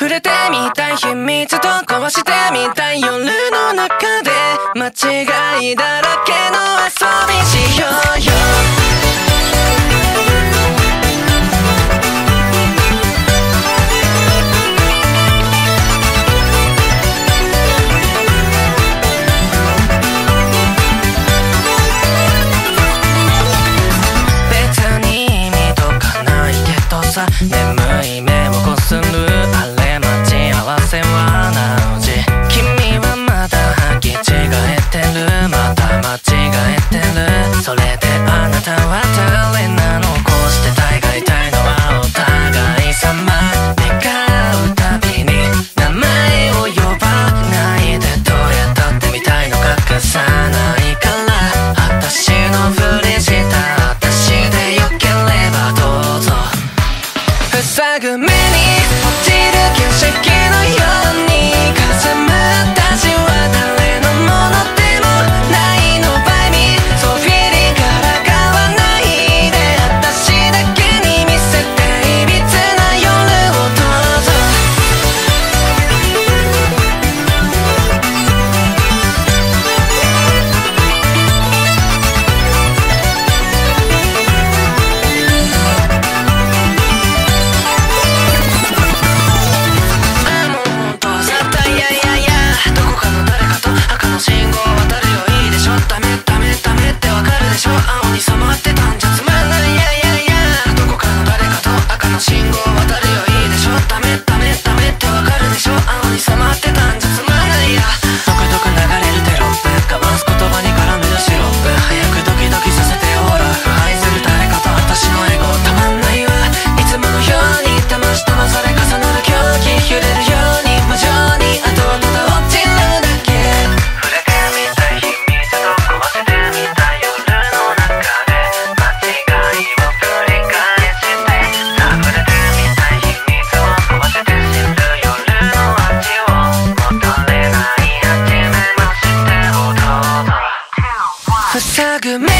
触れてみたい秘密と壊してみたい夜の中で間違いだらけの遊びしようよ。別に意味とかないけどさ。さない good man.